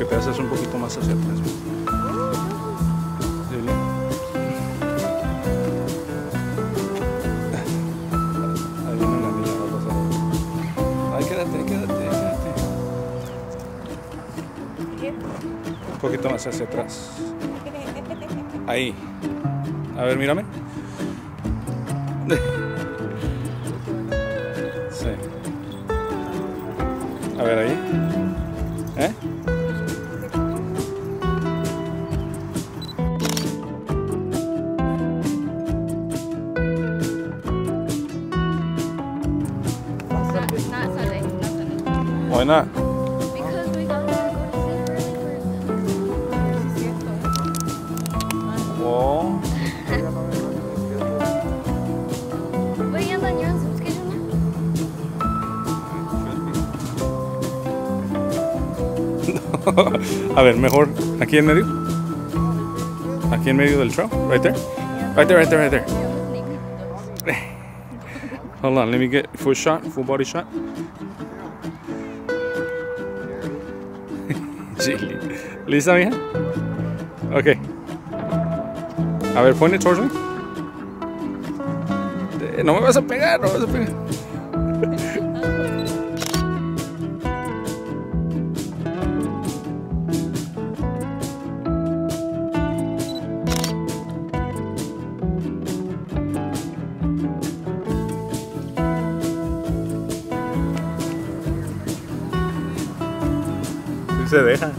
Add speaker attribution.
Speaker 1: que te haces un poquito más hacia atrás. Ahí viene la niña, va a pasar. Ay, quédate, quédate, quédate. Un poquito más hacia atrás. Ahí. A ver, mírame. Sí. A ver ahí. ¿Eh?
Speaker 2: Not, Sunday. Not Sunday.
Speaker 1: Why not?
Speaker 2: Because we got to go to su schedule,
Speaker 1: A ver, mejor aquí en medio. Aquí en medio del trail. Right there. Right there, right there, right there. Hold on, let me get full shot, full body shot. ¿Lista, mija? Ok. A ver, it towards me. Eh, No me vas a pegar, no me vas a pegar. Se deja.